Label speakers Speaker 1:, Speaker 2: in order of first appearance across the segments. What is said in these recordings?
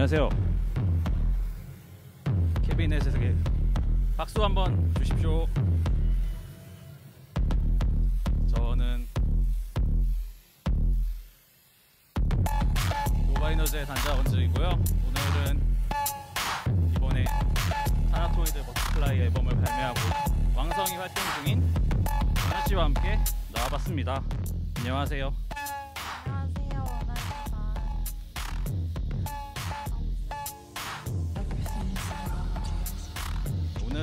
Speaker 1: 안녕하세요. 캐비넷에게 박수 한번 주십시오. 저는 노바이너즈의 단자 원즈이고요. 오늘은 이번에 Thanatoid Butterfly 앨범을 발매하고 왕성히 활동 중인 원아 씨와 함께 나와봤습니다. 안녕하세요,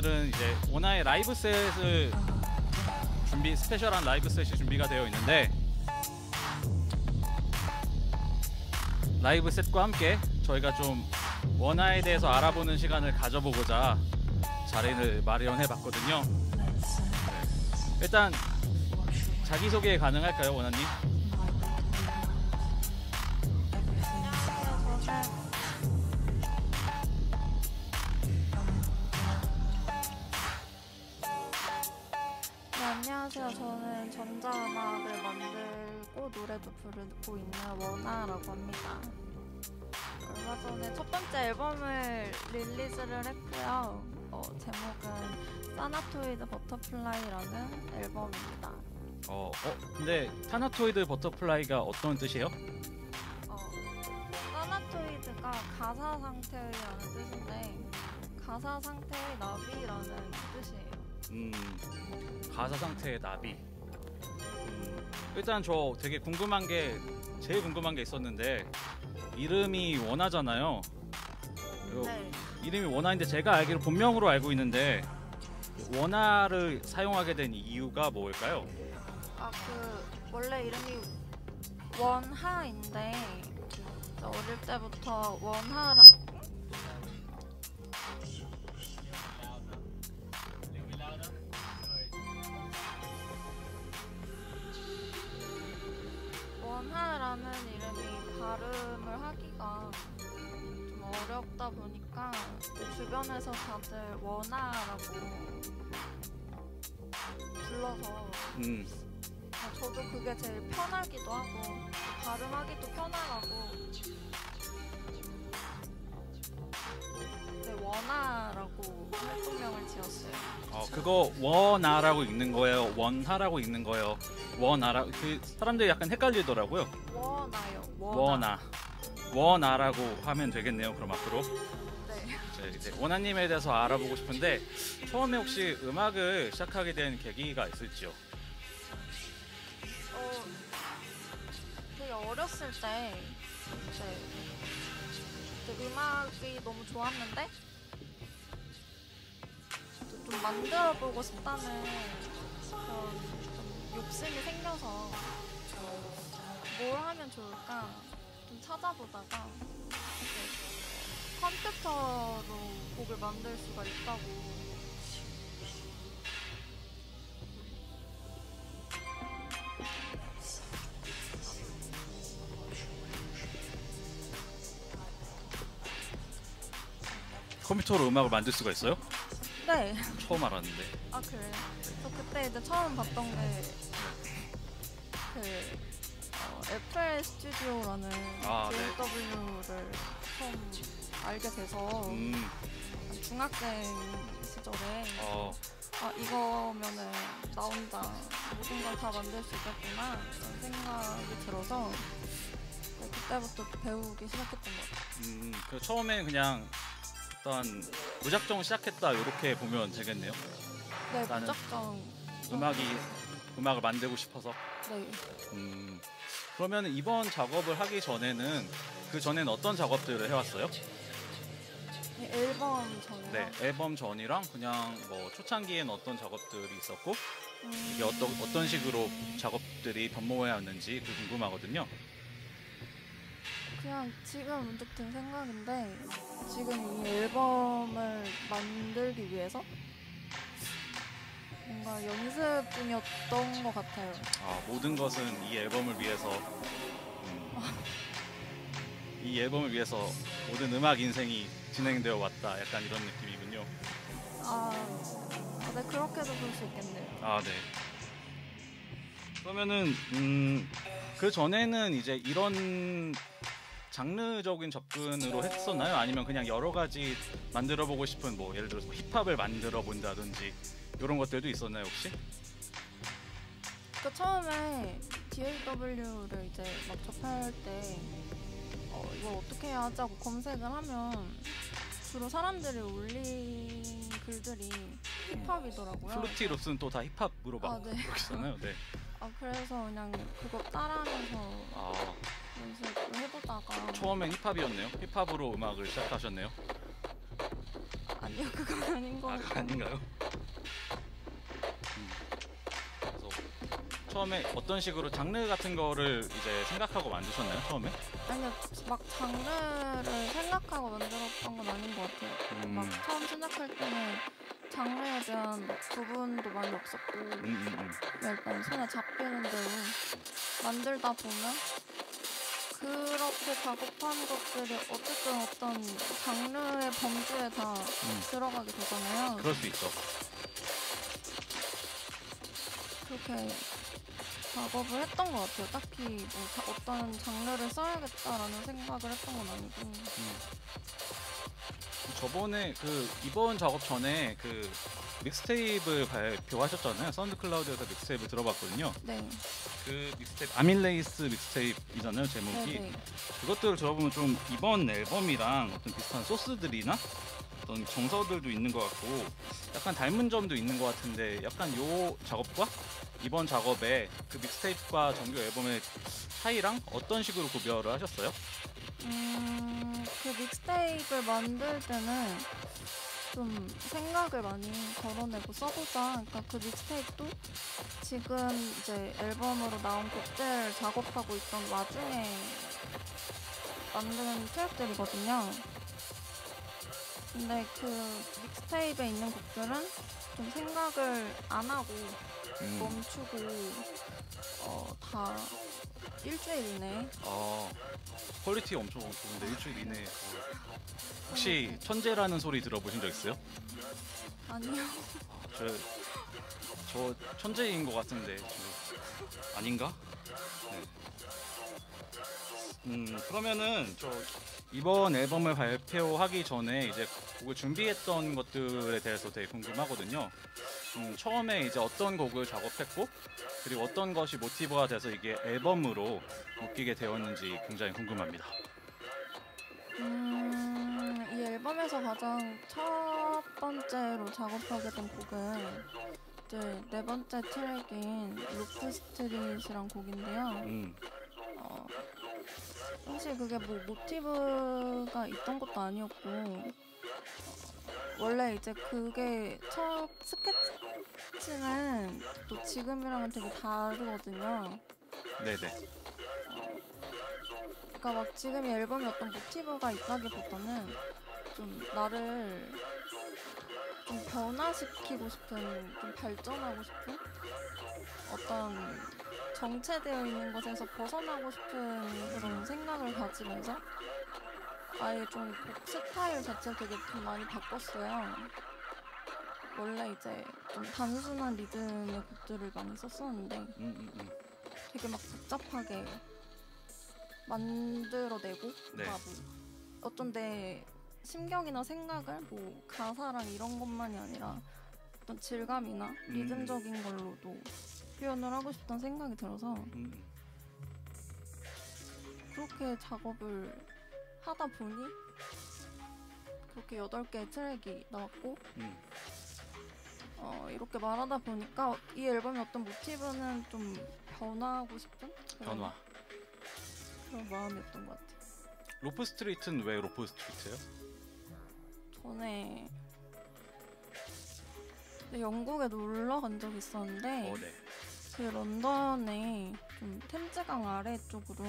Speaker 1: 오늘은 이제 원아의 live set을 준비 special한 live set이 준비가 되어 있는데 live set과 함께 저희가 좀 원아에 대해서 알아보는 시간을 가져보고자 자리를 마련해 봤거든요. 일단 자기 소개 가능할까요, 원아님?
Speaker 2: 전자음악을 만들고 노래도 부르고 있는 원아라고 합니다. 얼마 전에 첫 번째 앨범을 release를 했고요. 어, 제목은 Thanatoid Butterfly라는 앨범입니다.
Speaker 1: 어, 어, 근데 Thanatoid Butterfly가 어떤 뜻이에요?
Speaker 2: 어, Thanatoid가 가사 상태라는 뜻인데 가사 상태의 나비라는 뜻이에요.
Speaker 1: 음, 가사 상태의 나비. 음, 일단 저 되게 궁금한 게 제일 궁금한 게 있었는데 이름이 원하잖아요.
Speaker 2: 네.
Speaker 1: 이름이 원하인데 제가 알기로 본명으로 알고 있는데 원하를 사용하게 된 이유가 뭘까요?
Speaker 2: 아, 그 원래 이름이 원하인데 저 어릴 때부터 원하라 원하라는 이름이 발음을 하기가 좀 어렵다 보니까 주변에서 다들 원하라고 불러서
Speaker 1: 음,
Speaker 2: 아, 저도 그게 제일 편하기도 하고 발음하기도 편하라고 네, 원하라고 활동명을 지었어요.
Speaker 1: 어, 그거 원하라고 읽는 거예요. 원하라고 읽는 거예요. 원하라 그 사람들이 약간 헷갈리더라고요.
Speaker 2: 원하요. 원하.
Speaker 1: 원하 원하라고 하면 되겠네요. 그럼 앞으로.
Speaker 2: 네.
Speaker 1: 제 이제 원하님에 대해서 알아보고 싶은데 처음에 혹시 음악을 시작하게 된 계기가 있을지요?
Speaker 2: 어, 되게 어렸을 때 이제 그때 음악이 너무 좋았는데? 또좀 만들어보고 싶다는 그런 좀 욕심이 생겨서 뭘 하면 좋을까 좀 찾아보다가 컴퓨터로 곡을 만들 수가 있다고
Speaker 1: 컴퓨터로 음악을 만들 수가 있어요?
Speaker 2: 네.
Speaker 1: 처음 알았는데.
Speaker 2: 아 그래요? 저 그때 이제 처음 봤던 게그 어, 애플 스튜디오라는
Speaker 1: 아, 네.
Speaker 2: DAW를 처음 알게 돼서
Speaker 1: 음,
Speaker 2: 중학생 시절에
Speaker 1: 어,
Speaker 2: 아 이거면은 나 혼자 모든 걸 다 만들 수 있겠구나 이런 생각이 들어서 네, 그때부터 배우기 시작했던 것 같아요.
Speaker 1: 음, 그 처음에 그냥 어떤 무작정 시작했다 이렇게 보면 되겠네요.
Speaker 2: 네,
Speaker 1: 나는
Speaker 2: 무작정
Speaker 1: 음악이 음악을 만들고 싶어서.
Speaker 2: 네.
Speaker 1: 음, 그러면 이번 작업을 하기 전에는 그 전에는 어떤 작업들을 해왔어요?
Speaker 2: 네, 앨범 전에
Speaker 1: 네, 앨범 전이랑 그냥 뭐 초창기에는 어떤 작업들이 있었고
Speaker 2: 음,
Speaker 1: 이게 어떤 어떤 식으로 작업들이 변모해왔는지 그 궁금하거든요.
Speaker 2: 그냥 지금 문득 든 생각인데 지금 이 앨범을 만들기 위해서 뭔가 연습 중이었던 것 같아요.
Speaker 1: 아, 모든 것은 이 앨범을 위해서 음, 이 앨범을 위해서 모든 음악 인생이 진행되어 왔다. 약간 이런 느낌이군요.
Speaker 2: 아, 아, 네 그렇게도 볼 수 있겠네요.
Speaker 1: 아, 네. 그러면은 음, 그 전에는 이제 이런 장르적인 접근으로 했었나요? 아니면 그냥 여러 가지 만들어 보고 싶은 뭐 예를 들어서 힙합을 만들어 본다든지 이런 것들도 있었나요 혹시?
Speaker 2: 그 처음에 DAW를 이제 막 접할 때 어, 이걸 어떻게 해야 하자고 검색을 하면 주로 사람들이 올린 글들이 힙합이더라고요.
Speaker 1: 플루티 룹스는 또 다 힙합으로 막
Speaker 2: 아, 네.
Speaker 1: 그러시잖아요. 네.
Speaker 2: 아 그래서 그냥 그거 따라하면서
Speaker 1: 아
Speaker 2: 연습을 해보다가
Speaker 1: 처음엔 힙합이었네요. 힙합으로 음악을 시작하셨네요.
Speaker 2: 아니요 그건 아닌
Speaker 1: 거아
Speaker 2: 같고
Speaker 1: 아닌가요? 음. 그래서 처음에 어떤 식으로 장르 같은 거를 이제 생각하고 만드셨나요? 처음에?
Speaker 2: 아니요 막 장르를 생각하고 만들었던 건 아닌 것 같아요.
Speaker 1: 음.
Speaker 2: 막 처음 시작할 때는 장르에 대한 막 구분도 많이 없었고
Speaker 1: 음, 음, 음.
Speaker 2: 일단 손에 잡히는 대로 만들다 보면 그렇게 작업한 것들이 어쨌든 어떤 장르의 범주에 다
Speaker 1: 음.
Speaker 2: 들어가게 되잖아요.
Speaker 1: 그럴 수 있죠.
Speaker 2: 그렇게 작업을 했던 것 같아요. 딱히 뭐 자- 어떤 장르를 써야겠다라는 생각을 했던 건 아니고.
Speaker 1: 음. 저번에 그 이번 작업 전에 그 mixtape를 발표하셨잖아요. SoundCloud에서 mixtape 들어봤거든요.
Speaker 2: 네.
Speaker 1: 그 mixtape Amylase mixtape이잖아요. 제목이.
Speaker 2: 네 네.
Speaker 1: 그것들을 들어보면 좀 이번 앨범이랑 어떤 비슷한 소스들이나 어떤 정서들도 있는 것 같고 약간 닮은 점도 있는 것 같은데 약간 요 작업과 이번 작업의 그 믹스테이프와 정규 앨범의 차이랑 어떤 식으로 구별을 하셨어요?
Speaker 2: 음, 그 믹스테이프를 만들 때는 좀 생각을 많이 걸어내고 써보자. 그러니까 그 믹스테이프도 지금 이제 앨범으로 나온 곡들을 작업하고 있던 와중에 만든 트랙들이거든요. 근데 그 믹스테이프에 있는 곡들은 좀 생각을 안 하고
Speaker 1: 음.
Speaker 2: 멈추고 어, 다 일주일 이내
Speaker 1: 아 퀄리티 엄청 좋은데 일주일 이내에 혹시 천재라는 소리 들어보신 적 있어요?
Speaker 2: 아니요.
Speaker 1: 저, 저 천재인 것 같은데 저, 아닌가? 네. 음 그러면은 저 이번 앨범을 발표하기 전에 이제 곡을 준비했던 것들에 대해서 되게 궁금하거든요. 음, 처음에 이제 어떤 곡을 작업했고 그리고 어떤 것이 모티브가 돼서 이게 앨범으로 묶이게 되었는지 굉장히 궁금합니다.
Speaker 2: 음, 이 앨범에서 가장 첫 번째로 작업하게 된 곡은 이제 네 번째 트랙인 Loop Street이란 곡인데요.
Speaker 1: 음,
Speaker 2: 어, 사실 그게 뭐 모티브가 있던 것도 아니었고 어, 원래 이제 그게 첫 스케치는 또 지금이랑은 되게 다르거든요.
Speaker 1: 네네.
Speaker 2: 그러니까 막 지금 이 앨범에 어떤 모티브가 있다기보다는 좀 나를 좀 변화시키고 싶은, 좀 발전하고 싶은 어떤 정체되어 있는 것에서 벗어나고 싶은 그런 생각을 가지면서 아예 좀 곡 스타일 자체를 되게 좀 많이 바꿨어요. 원래 이제 좀 단순한 리듬의 곡들을 많이 썼었는데
Speaker 1: 음, 음, 음.
Speaker 2: 되게 막 복잡하게 만들어내고
Speaker 1: 네.
Speaker 2: 뭐 어떤 내 심경이나 생각을 뭐 가사랑 이런 것만이 아니라 어떤 질감이나
Speaker 1: 음.
Speaker 2: 리듬적인 걸로도 표현을 하고 싶다는 생각이 들어서
Speaker 1: 음, 음.
Speaker 2: 그렇게 작업을 하다 보니 그렇게 여덟 개의 트랙이 나왔고
Speaker 1: 음.
Speaker 2: 어, 이렇게 말하다 보니까 이 앨범의 어떤 모티브는 좀 변화하고 싶은 그런,
Speaker 1: 변화.
Speaker 2: 그런 마음이었던 것 같아요.
Speaker 1: Rope Street는 왜 Rope Street예요?
Speaker 2: 전에 영국에 놀러 간 적이 있었는데
Speaker 1: 어, 네.
Speaker 2: 그 런던에 좀 템즈강 아래쪽으로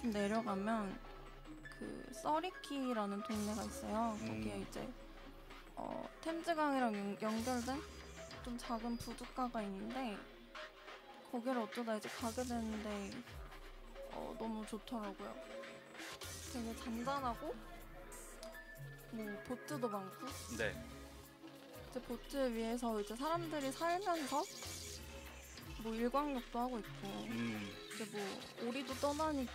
Speaker 2: 좀 내려가면 그 서리키라는 동네가 있어요.
Speaker 1: 음.
Speaker 2: 거기에 이제 어, 템즈강이랑 연, 연결된 좀 작은 부둣가가 있는데 거기를 어쩌다 이제 가게 됐는데 어, 너무 좋더라고요. 되게 잔잔하고 뭐 보트도 많고
Speaker 1: 네.
Speaker 2: 이제 보트 위에서 이제 사람들이 살면서 뭐 일광욕도 하고 있고
Speaker 1: 음.
Speaker 2: 이제 뭐 오리도 떠다니고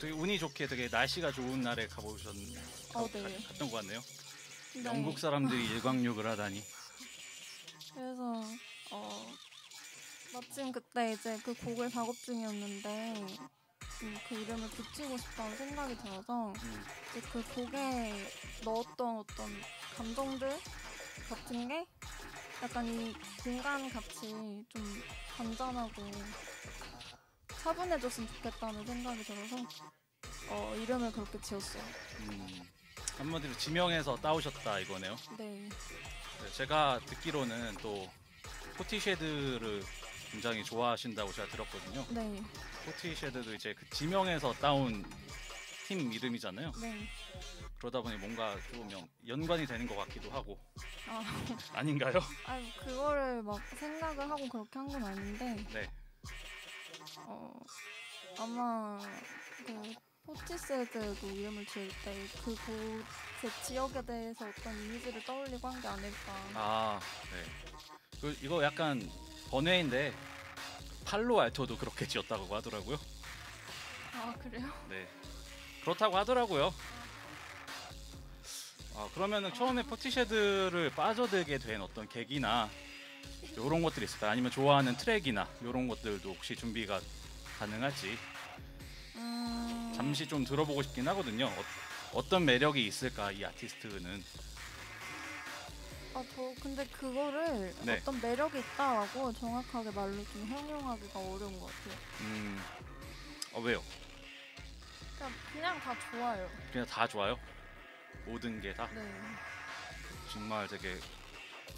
Speaker 1: 되게 운이 좋게 되게 날씨가 좋은 날에 가보셨
Speaker 2: 어,
Speaker 1: 가-
Speaker 2: 네.
Speaker 1: 갔던 것 같네요.
Speaker 2: 네.
Speaker 1: 영국 사람들이 일광욕을 하다니.
Speaker 2: 그래서 어 마침 그때 이제 그 곡을 작업 중이었는데 음, 그 이름을 붙이고 싶다는 생각이 들어서
Speaker 1: 음,
Speaker 2: 이제 그 곡에 넣었던 어떤 감정들 같은 게 약간 이 공간 같이 좀 잔잔하고 차분해졌으면 좋겠다는 생각이 들어서 어, 이름을 그렇게 지었어요.
Speaker 1: 음, 한마디로 지명해서 따오셨다 이거네요.
Speaker 2: 네.
Speaker 1: 네, 제가 듣기로는 또 포티쉐드를 굉장히 좋아하신다고 제가 들었거든요.
Speaker 2: 네.
Speaker 1: 포티쉐드도 이제 그 지명에서 따온 팀 이름이잖아요.
Speaker 2: 네.
Speaker 1: 그러다 보니 뭔가 좀 연- 연관이 되는 것 같기도 하고
Speaker 2: 아,
Speaker 1: 아닌가요?
Speaker 2: 아니 그거를 막 생각을 하고 그렇게 한 건 아닌데
Speaker 1: 네.
Speaker 2: 어 아마 그 포티세드도 이름을 지을 때 그곳의 지역에 대해서 어떤 이미지를 떠올리고 한 게 아닐까.
Speaker 1: 아, 네. 그 이거 약간 번외인데 팔로 알토도 그렇게 지었다고 하더라고요.
Speaker 2: 아 그래요?
Speaker 1: 네. 그렇다고 하더라고요. 아, 그러면은 처음에 포티쉐드를 빠져들게 된 어떤 계기나 이런 것들이 있을까요? 아니면 좋아하는 트랙이나 이런 것들도 혹시 준비가 가능할지
Speaker 2: 음,
Speaker 1: 잠시 좀 들어보고 싶긴 하거든요. 어, 떤 매력이 있을까 이 아티스트는?
Speaker 2: 아, 저 근데 그거를
Speaker 1: 네.
Speaker 2: 어떤 매력이 있다라고 정확하게 말로 좀 형용하기가 어려운 것 같아요.
Speaker 1: 음, 어 왜요?
Speaker 2: 그냥 그냥 다 좋아요.
Speaker 1: 그냥 다 좋아요? 모든 게 다?
Speaker 2: 네.
Speaker 1: 정말 되게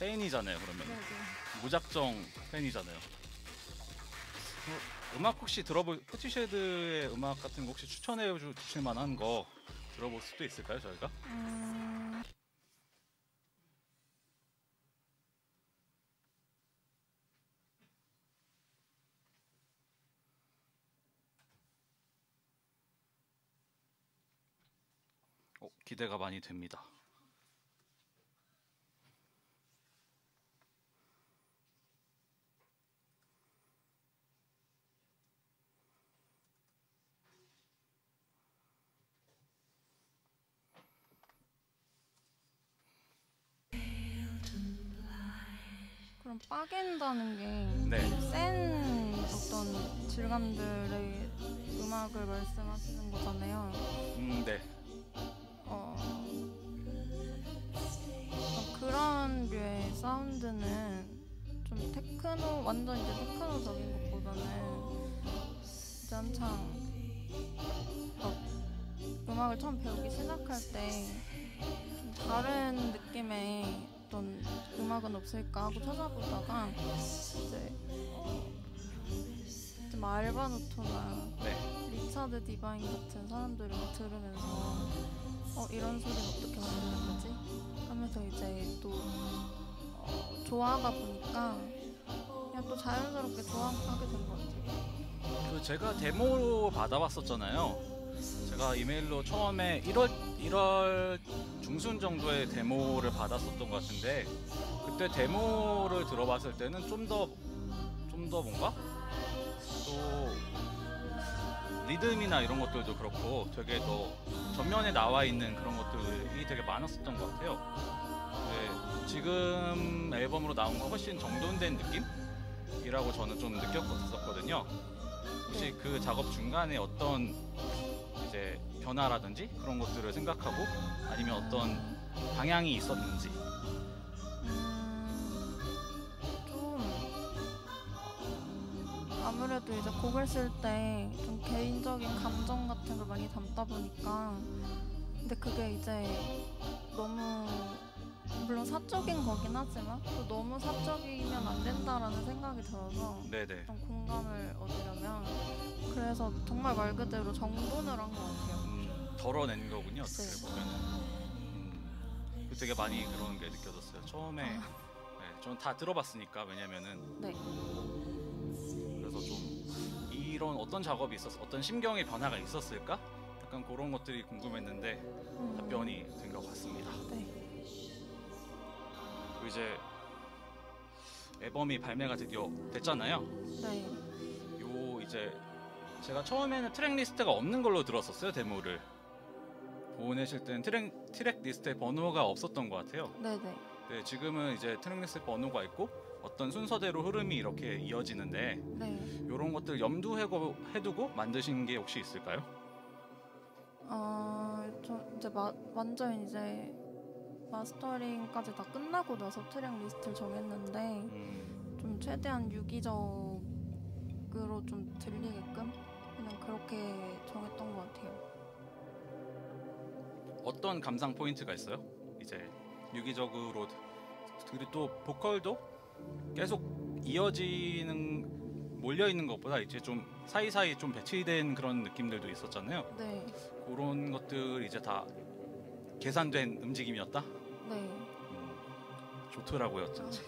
Speaker 1: 팬이잖아요 그러면
Speaker 2: 네, 네.
Speaker 1: 무작정 팬이잖아요 어, 음악 혹시 들어볼 포티쉐드의 음악 같은 거 혹시 추천해 주실 만한 거 들어볼 수도 있을까요 저희가?
Speaker 2: 음,
Speaker 1: 어, 기대가 많이 됩니다
Speaker 2: 그럼 빠겐다는
Speaker 1: 네.
Speaker 2: 게센 어떤 질감들의 음악을 말씀하시는 거잖아요.
Speaker 1: 음, 네.
Speaker 2: 사운드는 좀 테크노 완전 이제 테크노적인 것보다는 이제 한창 막 음악을 처음 배우기 시작할 때좀 다른 느낌의 어떤 음악은 없을까 하고 찾아보다가 이제 어, 좀 알바노토나
Speaker 1: 네.
Speaker 2: 리차드 디바인 같은 사람들을 막 들으면서 어 이런 소리는 어떻게 만드는 거지? 하면서 이제 또 어, 좋아하다 보니까 그냥 또 자연스럽게 좋아하게 된 것 같아요.
Speaker 1: 그 제가 데모 받아봤었잖아요. 제가 이메일로 처음에 1월 1월 중순 정도의 데모를 받았었던 것 같은데 그때 데모를 들어봤을 때는 좀 더 좀 더 뭔가 또 리듬이나 이런 것들도 그렇고 되게 더 전면에 나와 있는 그런 것들이 되게 많았었던 것 같아요. 네, 지금 앨범으로 나온 건 훨씬 정돈된 느낌이라고 저는 좀 느꼈었거든요. 혹시 그 작업 중간에 어떤 이제 변화라든지 그런 것들을 생각하고 아니면 어떤 방향이 있었는지
Speaker 2: 음, 좀 아무래도 이제 곡을 쓸 때 좀 개인적인 감정 같은 걸 많이 담다 보니까 근데 그게 이제 너무 물론 사적인 거긴 하지만 또 너무 사적이면 안 된다라는 생각이 들어서
Speaker 1: 네네
Speaker 2: 좀 공감을 얻으려면 그래서 정말 말 그대로 정돈을 한 것 같아요.
Speaker 1: 음, 덜어낸 거군요 어떻게
Speaker 2: 네.
Speaker 1: 보면 음, 되게 많이 그런 게 느껴졌어요 처음에
Speaker 2: 아.
Speaker 1: 네, 저는 다 들어봤으니까 왜냐면은
Speaker 2: 네.
Speaker 1: 그래서 좀 이런 어떤 작업이 있었 어떤 심경의 변화가 있었을까 약간 그런 것들이 궁금했는데
Speaker 2: 음,
Speaker 1: 답변이 된 것 같습니다.
Speaker 2: 네.
Speaker 1: 이제 앨범이 발매가 드디어 됐잖아요.
Speaker 2: 네.
Speaker 1: 요 이제 제가 처음에는 트랙 리스트가 없는 걸로 들었었어요 데모를 보내실 때는 트랙, 트랙 리스트에 번호가 없었던 것 같아요.
Speaker 2: 네네.
Speaker 1: 네, 지금은 이제 트랙 리스트 번호가 있고 어떤 순서대로 흐름이 이렇게 이어지는데
Speaker 2: 네.
Speaker 1: 이런 것들 염두해 두고 만드신 게 혹시 있을까요?
Speaker 2: 어, 저 이제 마, 완전 이제 마스터링까지 다 끝나고 나서 트랙 리스트를 정했는데
Speaker 1: 음,
Speaker 2: 좀 최대한 유기적으로 좀 들리게끔 그냥 그렇게 정했던 것 같아요.
Speaker 1: 어떤 감상 포인트가 있어요? 이제 유기적으로 그리고 또 보컬도 계속 이어지는 몰려 있는 것보다 이제 좀 사이사이 좀 배치된 그런 느낌들도 있었잖아요.
Speaker 2: 네,
Speaker 1: 그런 것들 이제 다 계산된 움직임이었다.
Speaker 2: 네.
Speaker 1: 음, 좋더라고요, 어쩐지.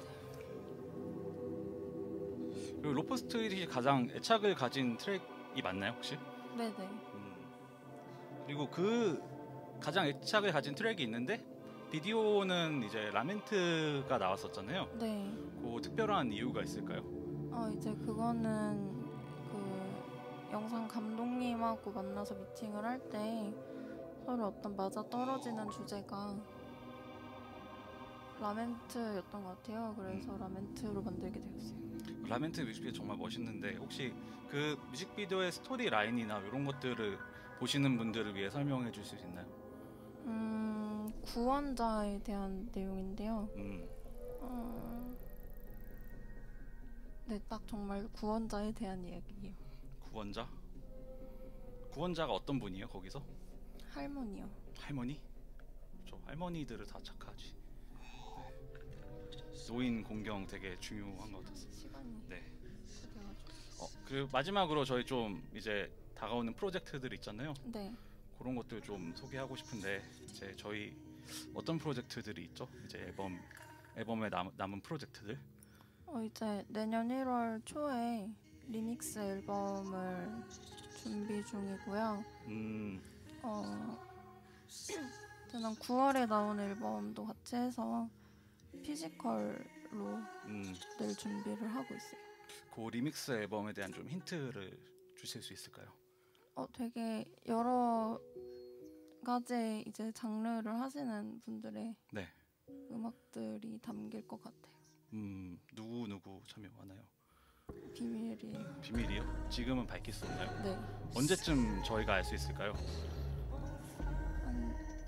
Speaker 1: 그리고 Rope Street이 가장 애착을 가진 트랙이 맞나요, 혹시?
Speaker 2: 네네.
Speaker 1: 음. 그리고 그 가장 애착을 가진 트랙이 있는데 비디오는 이제 Lament가 나왔었잖아요.
Speaker 2: 네.
Speaker 1: 그 특별한 이유가 있을까요?
Speaker 2: 어 이제 그거는 그 영상 감독님하고 만나서 미팅을 할 때 서로 어떤 맞아 떨어지는 주제가 Lament였던 것 같아요. 그래서 Lament로 만들게 되었어요.
Speaker 1: Lament 뮤직비디오 정말 멋있는데 혹시 그 뮤직비디오의 스토리 라인이나 이런 것들을 보시는 분들을 위해 설명해 주실 수 있나요?
Speaker 2: 음, 구원자에 대한 내용인데요.
Speaker 1: 음,
Speaker 2: 어, 네, 딱 정말 구원자에 대한 이야기예요.
Speaker 1: 구원자? 구원자가 어떤 분이에요, 거기서?
Speaker 2: 할머니요.
Speaker 1: 할머니? 저 할머니들을 다 착하지. 네. 노인 공경 되게 중요한 것 같았어요.
Speaker 2: 시간이
Speaker 1: 네. 어, 그리고 마지막으로 저희 좀 이제 다가오는 프로젝트들 있잖아요.
Speaker 2: 네.
Speaker 1: 그런 것들 좀 소개하고 싶은데 이제 저희 어떤 프로젝트들이 있죠? 이제 앨범 앨범에 남, 남은 프로젝트들.
Speaker 2: 어, 이제 내년 1월 초에 리믹스 앨범을 준비 중이고요.
Speaker 1: 음,
Speaker 2: 어, 지난 9월에 나온 앨범도 같이 해서 physical로
Speaker 1: 음,
Speaker 2: 낼 준비를 하고 있어요.
Speaker 1: 그 리믹스 앨범에 대한 좀 힌트를 주실 수 있을까요?
Speaker 2: 어, 되게 여러 가지 이제 장르를 하시는 분들의
Speaker 1: 네.
Speaker 2: 음악들이 담길 것 같아요.
Speaker 1: 음, 누구 누구 참여하나요?
Speaker 2: 비밀이에요.
Speaker 1: 비밀이요? 지금은 밝힐 수 없나요?
Speaker 2: 네.
Speaker 1: 언제쯤 저희가 알 수 있을까요?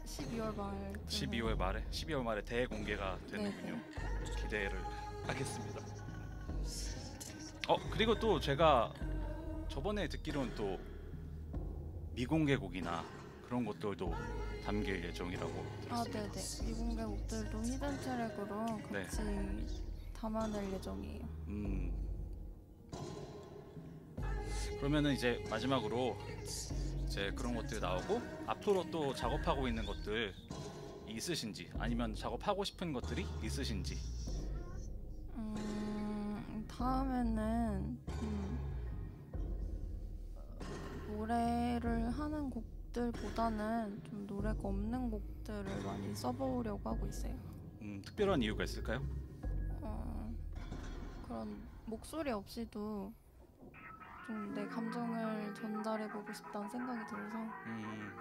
Speaker 2: 한 12월 말.
Speaker 1: 12월 말에 12월 말에 대공개가 되는군요. 기대를 하겠습니다. 어 그리고 또 제가 저번에 듣기로는 또 미공개 곡이나 그런 것들도 담길 예정이라고
Speaker 2: 아,
Speaker 1: 들었습니다.
Speaker 2: 네네. 미공개 곡들도 hidden 트랙으로
Speaker 1: 네.
Speaker 2: 같이 담아낼 예정이에요.
Speaker 1: 음. 그러면은 이제 마지막으로 이제 그런 것들 나오고 앞으로 또 작업하고 있는 것들 있으신지 아니면 작업하고 싶은 것들이 있으신지
Speaker 2: 음, 다음에는 음, 노래를 하는 곡들보다는 좀 노래가 없는 곡들을 많이 써보려고 하고 있어요.
Speaker 1: 음, 특별한 이유가 있을까요?
Speaker 2: 어, 그런 목소리 없이도 좀 내 감정을 전달해보고 싶다는 생각이 들어서
Speaker 1: 음,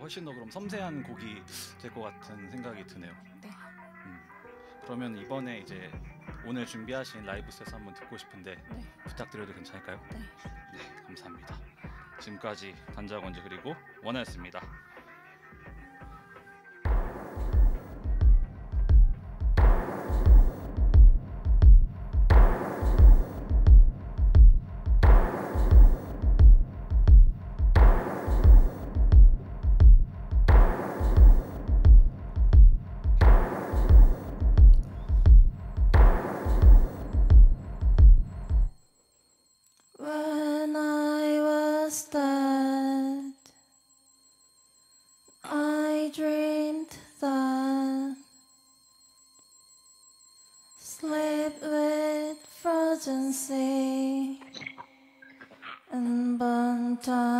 Speaker 1: 훨씬 더 그럼 섬세한 곡이 될 것 같은 생각이 드네요.
Speaker 2: 네.
Speaker 1: 음, 그러면 이번에 이제 오늘 준비하신 라이브 셋 한번 듣고 싶은데
Speaker 2: 네.
Speaker 1: 부탁드려도 괜찮을까요?
Speaker 2: 네.
Speaker 1: 네, 감사합니다. 지금까지 단자건지 그리고 원하였습니다.
Speaker 2: Sea and burnt out